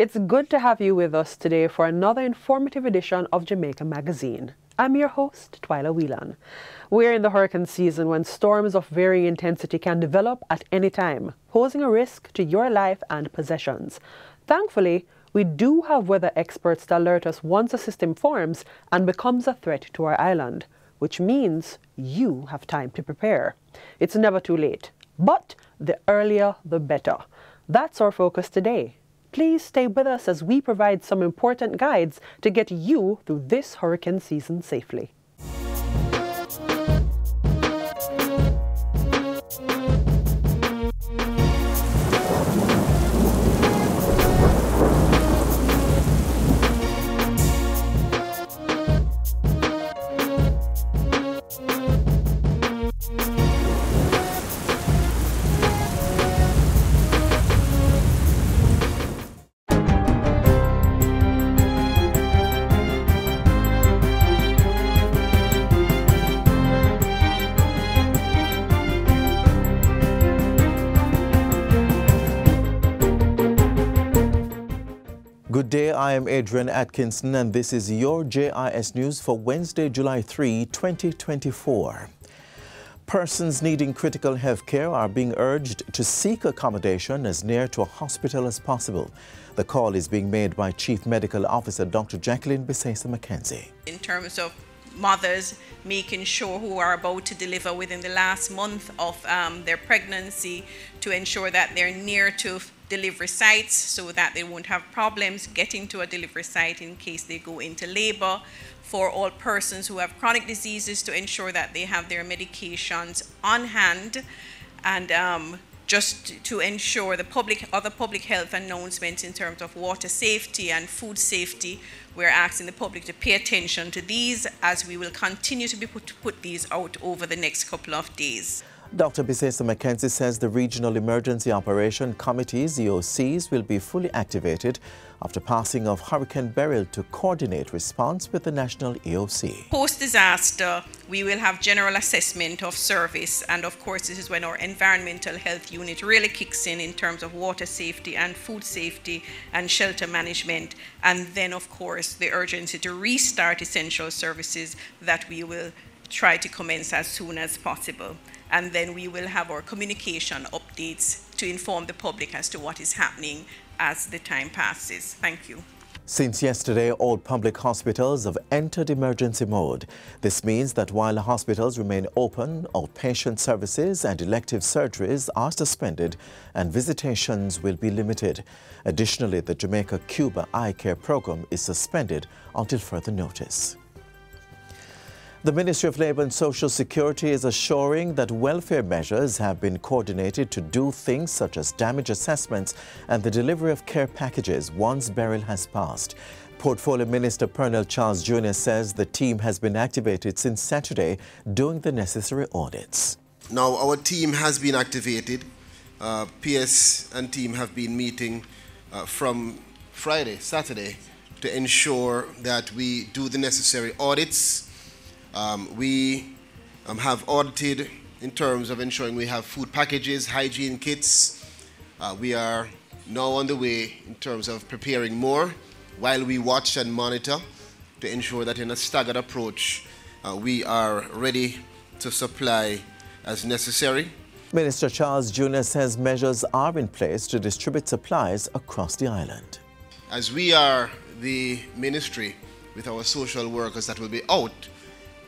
It's good to have you with us today for another informative edition of Jamaica Magazine. I'm your host, Twyla Whelan. We're in the hurricane season when storms of varying intensity can develop at any time, posing a risk to your life and possessions. Thankfully, we do have weather experts to alert us once a system forms and becomes a threat to our island, which means you have time to prepare. It's never too late, but the earlier the better. That's our focus today. Please stay with us as we provide some important guides to get you through this hurricane season safely. I am Adrian Atkinson and this is your JIS News for Wednesday, July 3, 2024. Persons needing critical health care are being urged to seek accommodation as near to a hospital as possible. The call is being made by Chief Medical Officer Dr. Jacqueline Bisasor McKenzie. In terms of mothers making sure who are about to deliver within the last month of um, their pregnancy to ensure that they're near to delivery sites so that they won't have problems getting to a delivery site in case they go into labor. For all persons who have chronic diseases to ensure that they have their medications on hand and um, just to ensure the public other public health announcements in terms of water safety and food safety we're asking the public to pay attention to these as we will continue to be put, to put these out over the next couple of days Dr. Bisasor McKenzie says the Regional Emergency Operation Committees, EOCs, will be fully activated after passing of Hurricane Beryl to coordinate response with the National EOC. Post-disaster, we will have general assessment of service and of course this is when our environmental health unit really kicks in in terms of water safety and food safety and shelter management and then of course the urgency to restart essential services that we will try to commence as soon as possible and then we will have our communication updates to inform the public as to what is happening as the time passes. Thank you. Since yesterday, all public hospitals have entered emergency mode. This means that while hospitals remain open, outpatient services and elective surgeries are suspended and visitations will be limited. Additionally, the Jamaica-Cuba Eye Care Program is suspended until further notice. The Ministry of Labour and Social Security is assuring that welfare measures have been coordinated to do things such as damage assessments and the delivery of care packages once Beryl has passed. Portfolio Minister Pearnel Charles Jr. says the team has been activated since Saturday doing the necessary audits. Now, our team has been activated. Uh, PS and team have been meeting uh, from Friday, Saturday, to ensure that we do the necessary audits um, we um, have audited in terms of ensuring we have food packages, hygiene kits. Uh, we are now on the way in terms of preparing more while we watch and monitor to ensure that in a staggered approach uh, we are ready to supply as necessary. Minister Charles Jr. says measures are in place to distribute supplies across the island. As we are the ministry with our social workers that will be out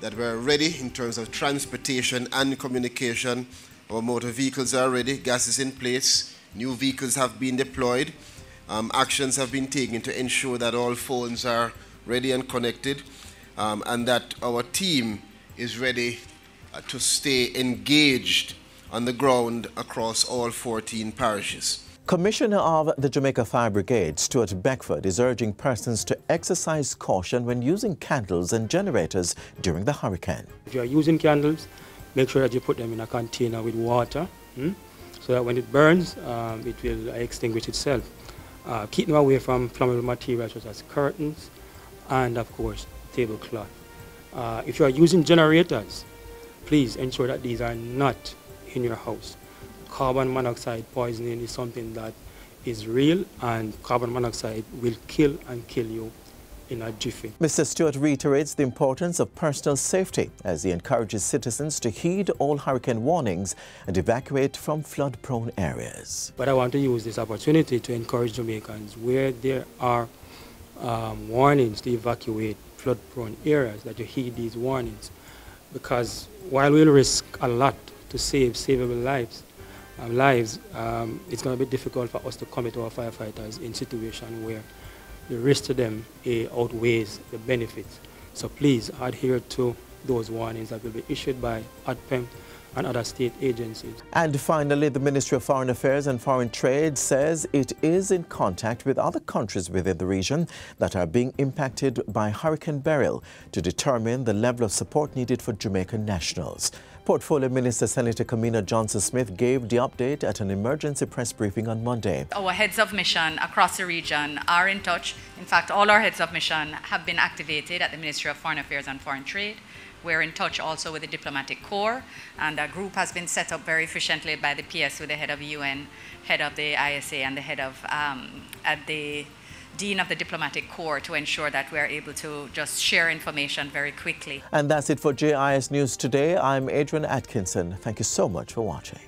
that we're ready in terms of transportation and communication. Our motor vehicles are ready, gas is in place, new vehicles have been deployed, um, actions have been taken to ensure that all phones are ready and connected, um, and that our team is ready uh, to stay engaged on the ground across all 14 parishes. Commissioner of the Jamaica Fire Brigade, Stewart Beckford, is urging persons to exercise caution when using candles and generators during the hurricane. If you are using candles, make sure that you put them in a container with water hmm, so that when it burns, um, it will extinguish itself. Uh, keep them away from flammable materials such as curtains and, of course, tablecloth. Uh, if you are using generators, please ensure that these are not in your house carbon monoxide poisoning is something that is real and carbon monoxide will kill and kill you in a jiffy. Mr. Stewart reiterates the importance of personal safety as he encourages citizens to heed all hurricane warnings and evacuate from flood-prone areas. But I want to use this opportunity to encourage Jamaicans where there are um, warnings to evacuate flood-prone areas that you heed these warnings because while we'll risk a lot to save savable lives, lives, um, it's going to be difficult for us to commit to our firefighters in situations where the risk to them uh, outweighs the benefits. So please adhere to those warnings that will be issued by ODPEM and other state agencies. And finally, the Ministry of Foreign Affairs and Foreign Trade says it is in contact with other countries within the region that are being impacted by Hurricane Beryl to determine the level of support needed for Jamaican nationals. Portfolio Minister Senator Kamina Johnson-Smith gave the update at an emergency press briefing on Monday. Our heads of mission across the region are in touch. In fact, all our heads of mission have been activated at the Ministry of Foreign Affairs and Foreign Trade. We're in touch also with the diplomatic corps, and a group has been set up very efficiently by the PS with the head of UN, head of the ISA, and the head of um, at the Dean of the Diplomatic Corps to ensure that we're able to just share information very quickly. And that's it for JIS News today. I'm Adrian Atkinson. Thank you so much for watching.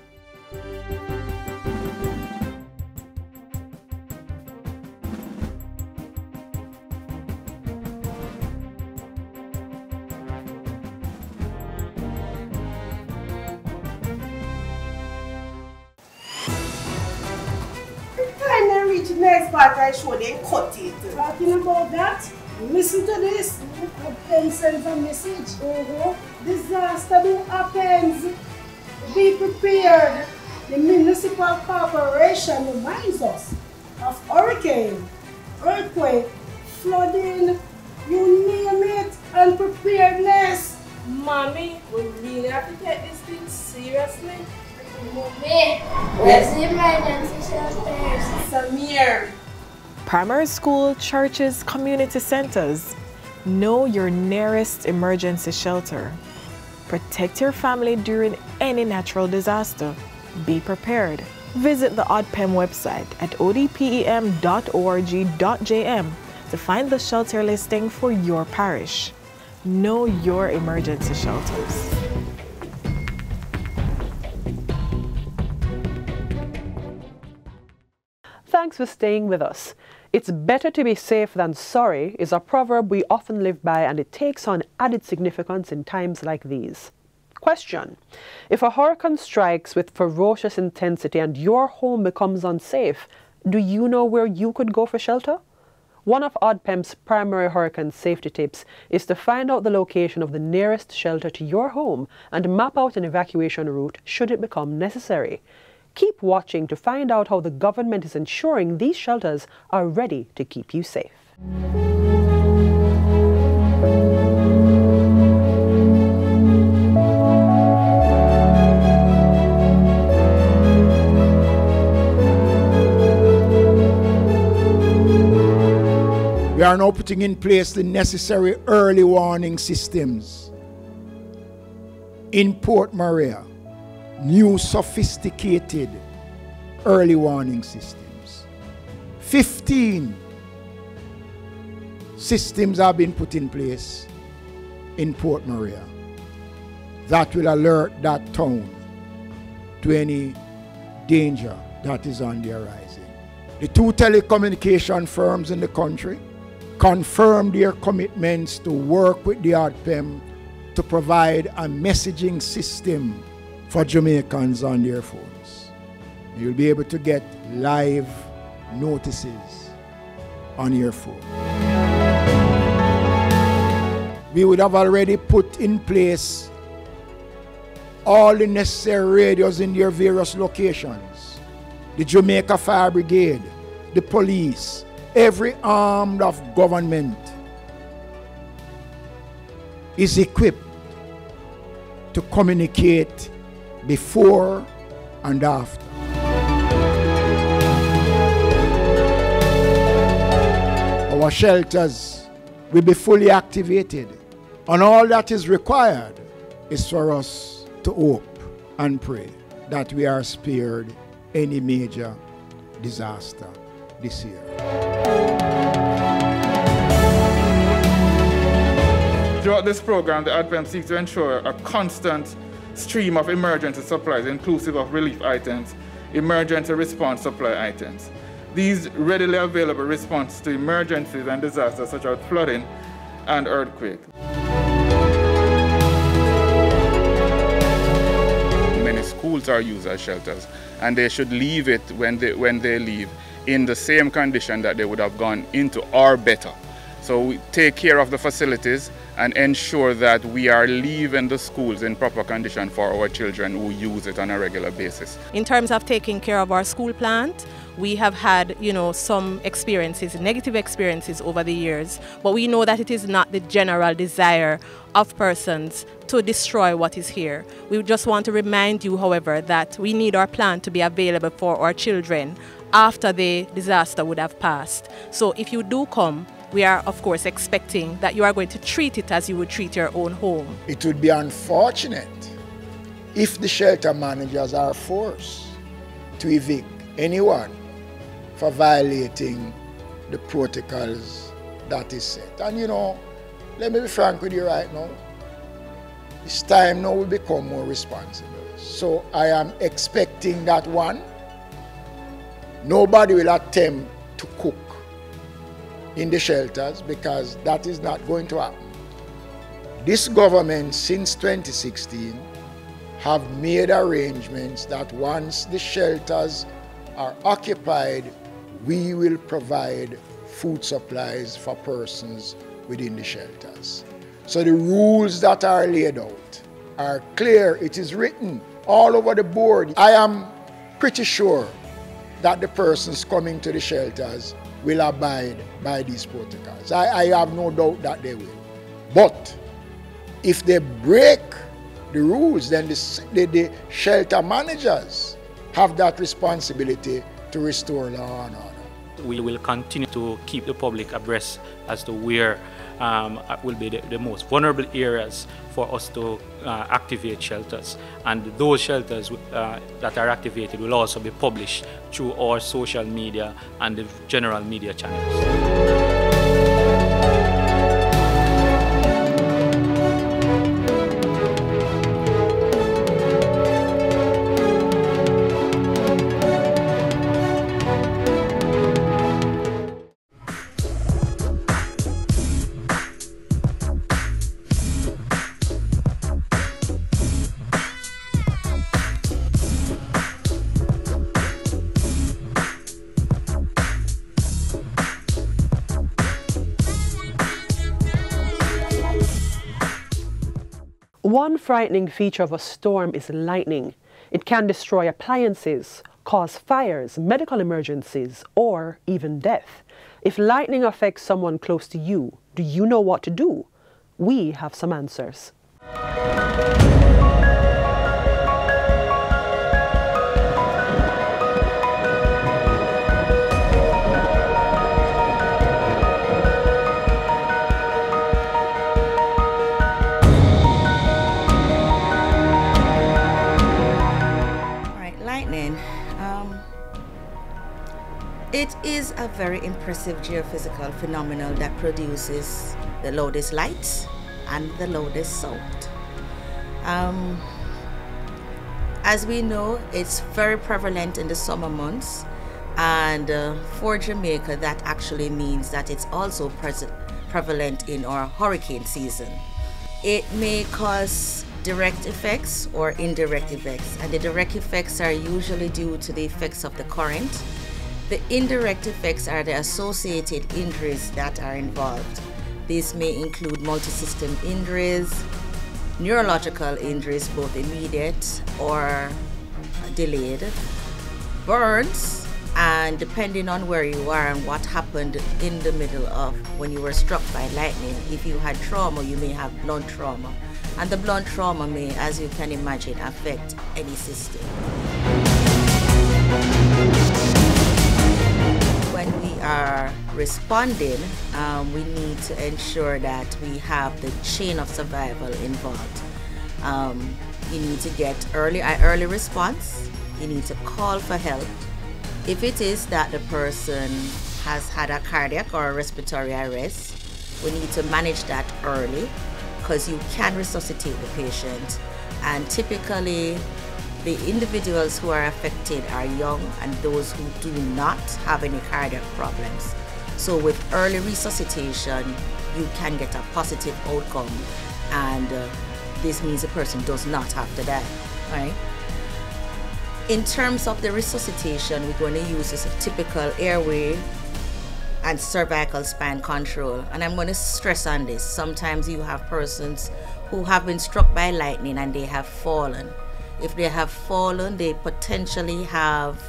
Part I show they cut it. Talking about that, listen to this. Pen sends a message. Uh-huh. Disaster do happens. Be prepared. The municipal corporation reminds us of hurricane, earthquake, flooding, you name it, and preparedness. Mommy, we really have to take this thing seriously. Mommy, where's the emergency shelters? Samir. Primary school, churches, community centers. Know your nearest emergency shelter. Protect your family during any natural disaster. Be prepared. Visit the ODPEM website at odpem.org.jm to find the shelter listing for your parish. Know your emergency shelters. Thanks for staying with us. It's better to be safe than sorry is a proverb we often live by and it takes on added significance in times like these. Question. If a hurricane strikes with ferocious intensity and your home becomes unsafe, do you know where you could go for shelter? One of ODPEM's primary hurricane safety tips is to find out the location of the nearest shelter to your home and map out an evacuation route should it become necessary. Keep watching to find out how the government is ensuring these shelters are ready to keep you safe. We are now putting in place the necessary early warning systems in Port Maria new sophisticated early warning systems. 15 systems have been put in place in Port Maria that will alert that town to any danger that is on the horizon. The two telecommunication firms in the country confirmed their commitments to work with the ODPEM to provide a messaging system for Jamaicans on their phones. You'll be able to get live notices on your phone. We would have already put in place all the necessary radios in their various locations. The Jamaica Fire Brigade, the police, every arm of government is equipped to communicate before and after. Our shelters will be fully activated, and all that is required is for us to hope and pray that we are spared any major disaster this year. Throughout this program, the ODPEM seeks to ensure a constant stream of emergency supplies, inclusive of relief items, emergency response supply items. These readily available response to emergencies and disasters such as flooding and earthquake. Many schools are used as shelters and they should leave it when they, when they leave in the same condition that they would have gone into or better. So we take care of the facilities and ensure that we are leaving the schools in proper condition for our children who use it on a regular basis. In terms of taking care of our school plant, we have had, you know, some experiences, negative experiences over the years, but we know that it is not the general desire of persons to destroy what is here. We just want to remind you, however, that we need our plant to be available for our children after the disaster would have passed. So if you do come, we are of course expecting that you are going to treat it as you would treat your own home. It would be unfortunate if the shelter managers are forced to evict anyone for violating the protocols that is set. And you know, let me be frank with you right now. It's time now we become more responsible. So I am expecting that one, nobody will attempt to cook in the shelters because that is not going to happen. This government since 2016 have made arrangements that once the shelters are occupied, we will provide food supplies for persons within the shelters. So the rules that are laid out are clear. It is written all over the board. I am pretty sure that the persons coming to the shelters will abide by these protocols. I, I have no doubt that they will. But if they break the rules, then the, the, the shelter managers have that responsibility to restore law and order. We will continue to keep the public abreast as to where um, will be the, the, most vulnerable areas for us to uh, activate shelters. And those shelters uh, that are activated will also be published through our social media and the general media channels. One frightening feature of a storm is lightning. It can destroy appliances, cause fires, medical emergencies, or even death. If lightning affects someone close to you, do you know what to do? We have some answers. It is a very impressive geophysical phenomenon that produces the loudest light and the loudest sound. Um, as we know, it's very prevalent in the summer months, and uh, for Jamaica, that actually means that it's also prevalent in our hurricane season. It may cause direct effects or indirect effects, and the direct effects are usually due to the effects of the current the indirect effects are the associated injuries that are involved. These may include multi-system injuries, neurological injuries, both immediate or delayed, burns, and depending on where you are and what happened in the middle of when you were struck by lightning, if you had trauma, you may have blunt trauma. And the blunt trauma may, as you can imagine, affect any system are responding, um, we need to ensure that we have the chain of survival involved. Um, you need to get early, early response. You need to call for help. If it is that the person has had a cardiac or a respiratory arrest, we need to manage that early because you can resuscitate the patient. And typically, the individuals who are affected are young and those who do not have any cardiac problems. So, with early resuscitation, you can get a positive outcome, and uh, this means the person does not have to die, right? In terms of the resuscitation, we're going to use this typical airway and cervical spine control. And I'm going to stress on this. Sometimes you have persons who have been struck by lightning and they have fallen. If they have fallen, they potentially have,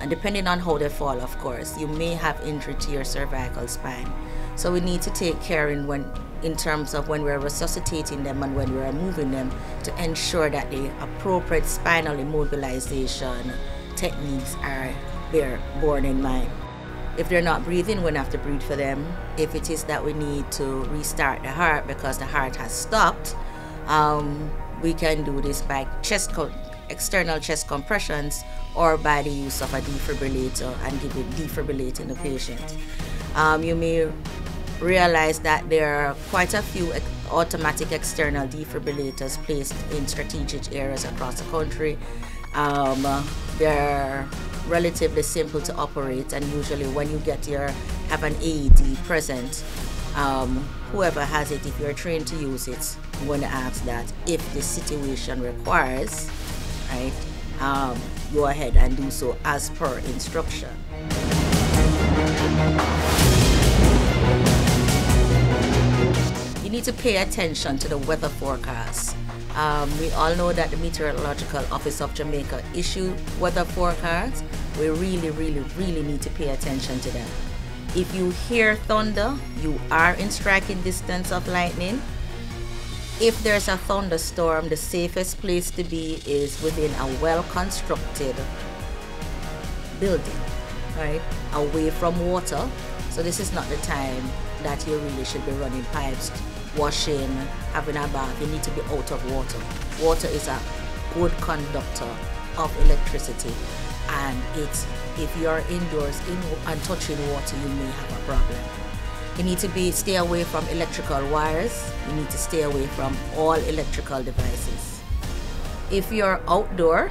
and depending on how they fall, of course, you may have injury to your cervical spine. So we need to take care in when in terms of when we're resuscitating them and when we're moving them to ensure that the appropriate spinal immobilization techniques are there borne in mind. If they're not breathing, we have to breathe for them. If it is that we need to restart the heart because the heart has stopped, um, we can do this by chest external chest compressions or by the use of a defibrillator and defibrillating the patient. Um, you may realize that there are quite a few automatic external defibrillators placed in strategic areas across the country. Um, they're relatively simple to operate, and usually when you get your have an AED present, um, whoever has it, if you're trained to use it, I'm going to ask that if the situation requires, right, um, go ahead and do so as per instruction. You need to pay attention to the weather forecast. Um, we all know that the Meteorological Office of Jamaica issue weather forecasts. We really, really, really need to pay attention to them. If you hear thunder, you are in striking distance of lightning. If there's a thunderstorm, the safest place to be is within a well-constructed building, right? Away from water. So this is not the time that you really should be running pipes washing, having a bath, you need to be out of water. Water is a good conductor of electricity and it's if you're indoors in and touching water you may have a problem. You need to be stay away from electrical wires. You need to stay away from all electrical devices. If you're outdoor,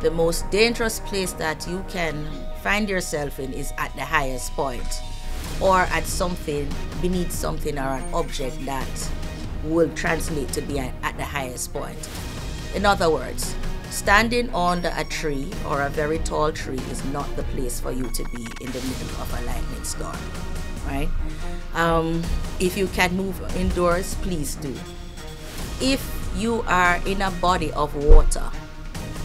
the most dangerous place that you can find yourself in is at the highest point or at something beneath something or an object that will translate to be at the highest point. In other words, standing under a tree or a very tall tree is not the place for you to be in the middle of a lightning storm, right? Um, if you can move indoors, please do. If you are in a body of water,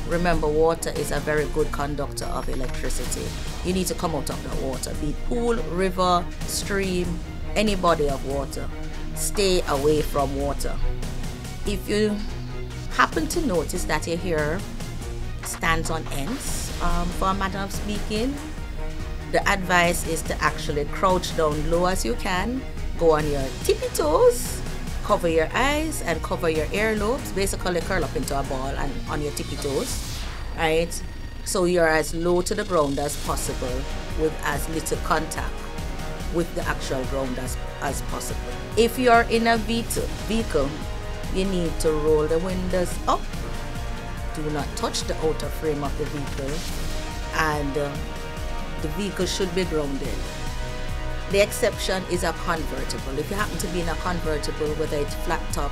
Remember, water is a very good conductor of electricity. You need to come out of the water, be it pool, river, stream, any body of water. Stay away from water. If you happen to notice that your hair stands on ends, um, for a matter of speaking, the advice is to actually crouch down low as you can, go on your tippy toes, cover your eyes and cover your earlobes. Basically, curl up into a ball and on your tippy toes, right? So you're as low to the ground as possible with as little contact with the actual ground as, as possible. If you're in a vehicle, you need to roll the windows up. Do not touch the outer frame of the vehicle and uh, the vehicle should be grounded. The exception is a convertible. If you happen to be in a convertible, whether it's flat top,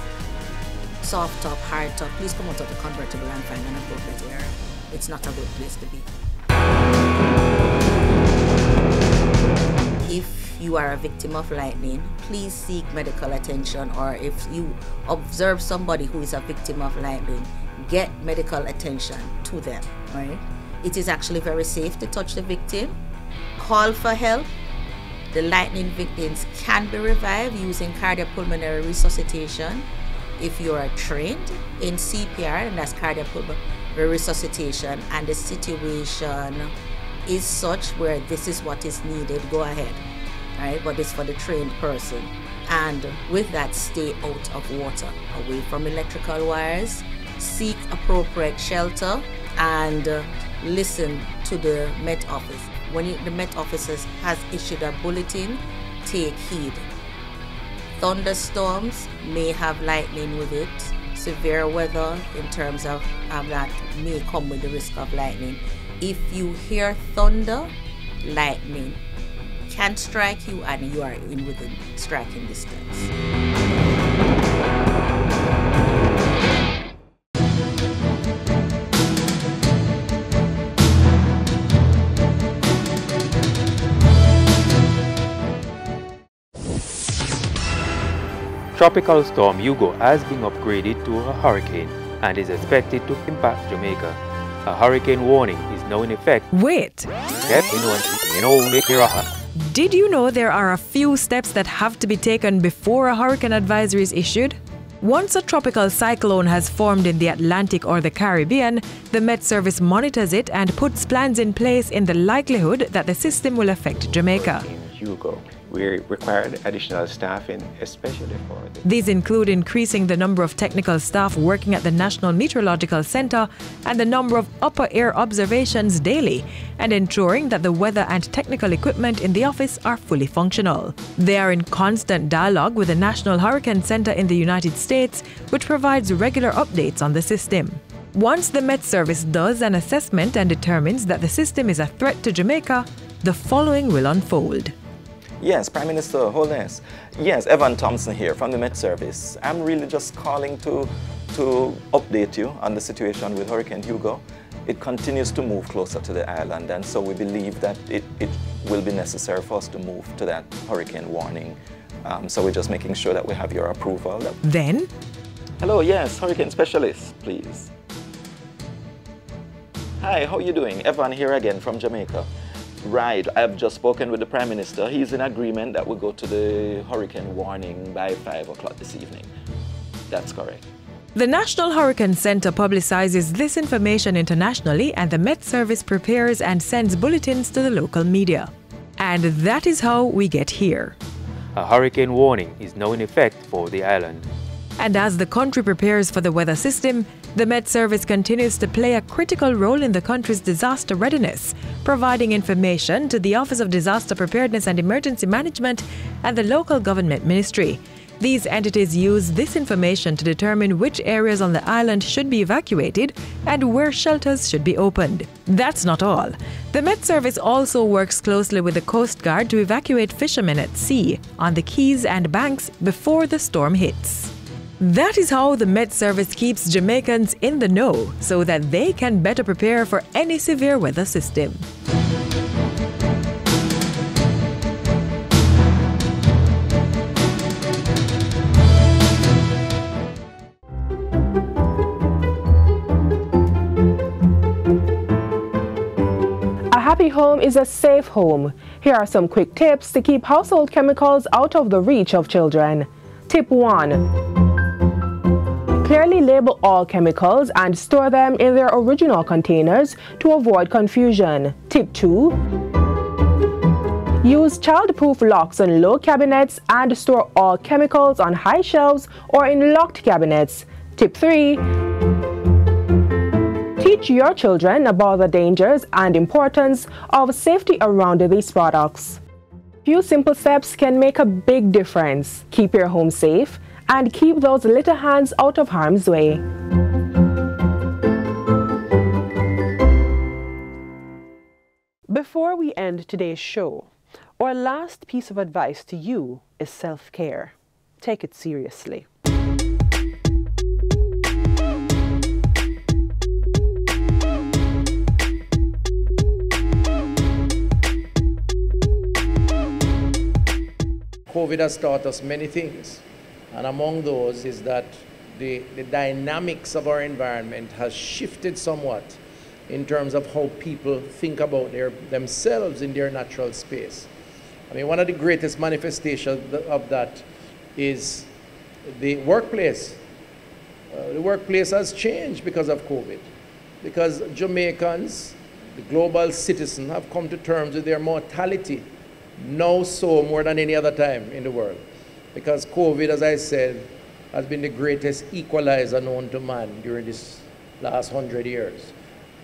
soft top, hard top, please come out of the convertible and find an appropriate area. It's not a good place to be. If you are a victim of lightning, please seek medical attention or if you observe somebody who is a victim of lightning, get medical attention to them, right? It is actually very safe to touch the victim. Call for help the lightning victims can be revived using cardiopulmonary resuscitation if you are trained in CPR, and that's cardiopulmonary resuscitation, and the situation is such where this is what is needed, go ahead. Right? But it's for the trained person. And with that, stay out of water, away from electrical wires, seek appropriate shelter, and listen to the Met Office. When you, the Met Office has issued a bulletin, take heed. Thunderstorms may have lightning with it. Severe weather in terms of um, that may come with the risk of lightning. If you hear thunder, lightning can strike you and you are in within striking distance. Tropical Storm Hugo has been upgraded to a hurricane and is expected to impact Jamaica. A hurricane warning is now in effect. Wait! Did you know there are a few steps that have to be taken before a hurricane advisory is issued? Once a tropical cyclone has formed in the Atlantic or the Caribbean, the Met Service monitors it and puts plans in place in the likelihood that the system will affect Jamaica. Hugo we required additional staffing, especially for. These include increasing the number of technical staff working at the National Meteorological Center and the number of upper air observations daily, and ensuring that the weather and technical equipment in the office are fully functional. They are in constant dialogue with the National Hurricane Center in the United States, which provides regular updates on the system. Once the Met Service does an assessment and determines that the system is a threat to Jamaica, the following will unfold. Yes, Prime Minister Holness. Yes, Evan Thompson here from the Met Service. I'm really just calling to, to update you on the situation with Hurricane Hugo. It continues to move closer to the island, and so we believe that it, it will be necessary for us to move to that hurricane warning. Um, so we're just making sure that we have your approval. Then? Hello, yes, hurricane specialist, please. Hi, how are you doing? Evan here again from Jamaica. Right, I've just spoken with the Prime Minister. He's in agreement that we'll go to the hurricane warning by 5 o'clock this evening. That's correct. The National Hurricane Center publicizes this information internationally, and the Met Service prepares and sends bulletins to the local media. And that is how we get here. A hurricane warning is now in effect for the island. And as the country prepares for the weather system, the Met Service continues to play a critical role in the country's disaster readiness, providing information to the Office of Disaster Preparedness and Emergency Management and the local government ministry. These entities use this information to determine which areas on the island should be evacuated and where shelters should be opened. That's not all. The Met Service also works closely with the Coast Guard to evacuate fishermen at sea, on the quays and banks before the storm hits. That is how the Met Service keeps Jamaicans in the know so that they can better prepare for any severe weather system. A happy home is a safe home. Here are some quick tips to keep household chemicals out of the reach of children. Tip 1 Clearly label all chemicals and store them in their original containers to avoid confusion. Tip 2. Use child-proof locks on low cabinets and store all chemicals on high shelves or in locked cabinets. Tip 3. Teach your children about the dangers and importance of safety around these products. Few simple steps can make a big difference. Keep your home safe, and keep those little hands out of harm's way. Before we end today's show, our last piece of advice to you is self care. Take it seriously. COVID has taught us many things. And among those is that the, the dynamics of our environment has shifted somewhat in terms of how people think about their, themselves in their natural space. I mean, one of the greatest manifestations of that is the workplace. Uh, the workplace has changed because of COVID, because Jamaicans, the global citizen, have come to terms with their mortality, now so more than any other time in the world because COVID, as I said, has been the greatest equalizer known to man during this last hundred years.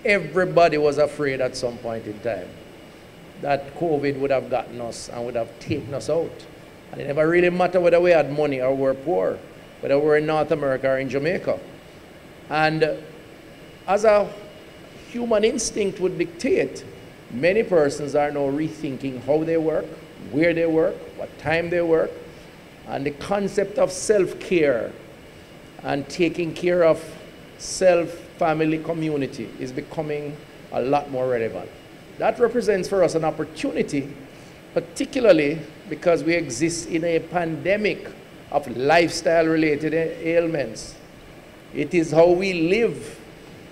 everybody was afraid at some point in time that COVID would have gotten us and would have taken us out. And it never really mattered whether we had money or were poor, whether we were in North America or in Jamaica. And as a human instinct would dictate, many persons are now rethinking how they work, where they work, what time they work, and the concept of self-care and taking care of self, family, community is becoming a lot more relevant. That represents for us an opportunity, particularly because we exist in a pandemic of lifestyle-related ailments. It is how we live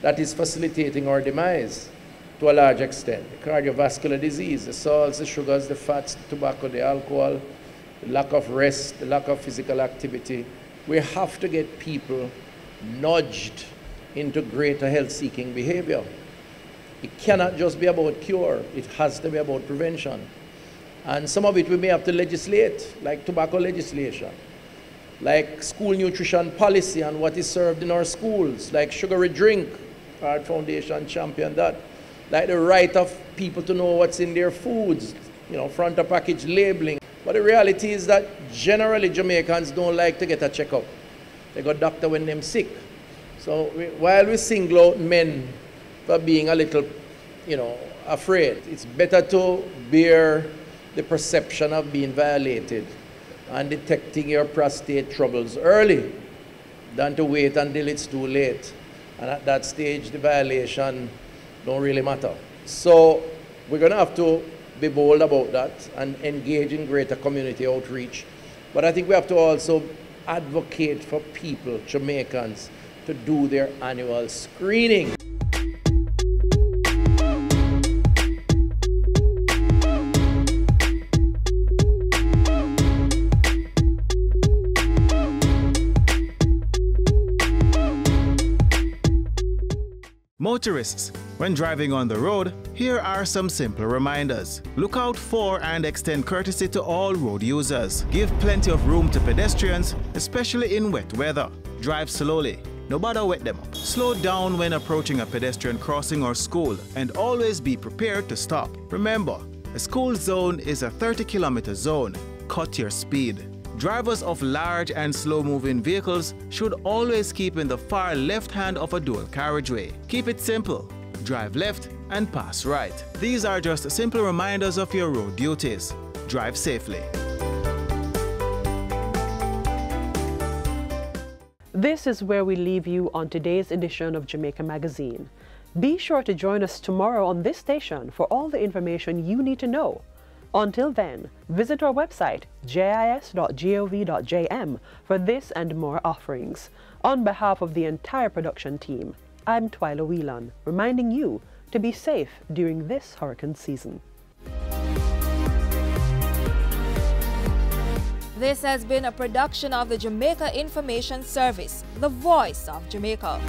that is facilitating our demise to a large extent. The cardiovascular disease, the salts, the sugars, the fats, the tobacco, the alcohol, lack of rest, the lack of physical activity. We have to get people nudged into greater health-seeking behavior. It cannot just be about cure. It has to be about prevention. And some of it we may have to legislate, like tobacco legislation, like school nutrition policy and what is served in our schools, like sugary drink, our foundation championed that, like the right of people to know what's in their foods, you know, front of package labeling. But the reality is that generally Jamaicans don't like to get a checkup. They got doctor when they're sick. So we, while we single out men for being a little, you know, afraid, it's better to bear the perception of being violated and detecting your prostate troubles early than to wait until it's too late. And at that stage, the violation don't really matter. So we're going to have to be bold about that and engage in greater community outreach. But I think we have to also advocate for people, Jamaicans, to do their annual screening. Motorists, when driving on the road, here are some simple reminders. Look out for and extend courtesy to all road users. Give plenty of room to pedestrians, especially in wet weather. Drive slowly, no bother wet them up. Slow down when approaching a pedestrian crossing or school and always be prepared to stop. Remember, a school zone is a 30 kilometer zone. Cut your speed. Drivers of large and slow-moving vehicles should always keep in the far left hand of a dual carriageway. Keep it simple. Drive left and pass right. These are just simple reminders of your road duties. Drive safely. This is where we leave you on today's edition of Jamaica Magazine. Be sure to join us tomorrow on this station for all the information you need to know until then, visit our website, jis.gov.jm, for this and more offerings. On behalf of the entire production team, I'm Twyla Whelan, reminding you to be safe during this hurricane season. This has been a production of the Jamaica Information Service, the voice of Jamaica.